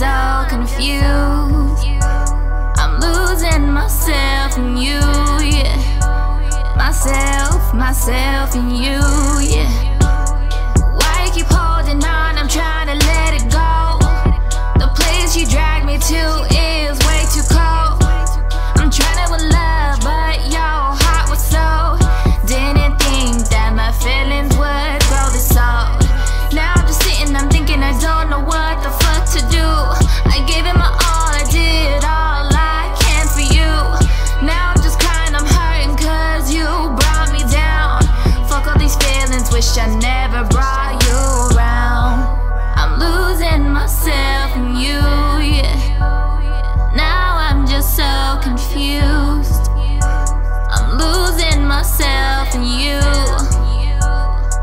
so confused. I'm losing myself in you, yeah. Myself, myself in you, yeah. Why you keep holding on? I'm trying to let it go. The place you dragged me to. myself and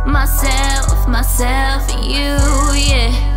you. Myself, myself and you, yeah.